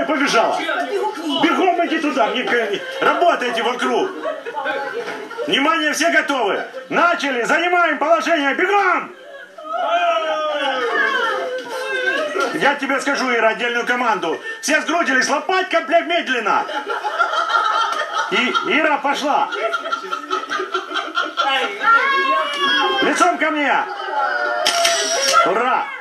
я побежала? Бегом иди туда, не, работайте вокруг. Внимание, все готовы? Начали, занимаем положение, бегом! Я тебе скажу, Ира, отдельную команду. Все сгрудились, лопатька, бля, медленно. И Ира пошла. Лицом ко мне. Ура!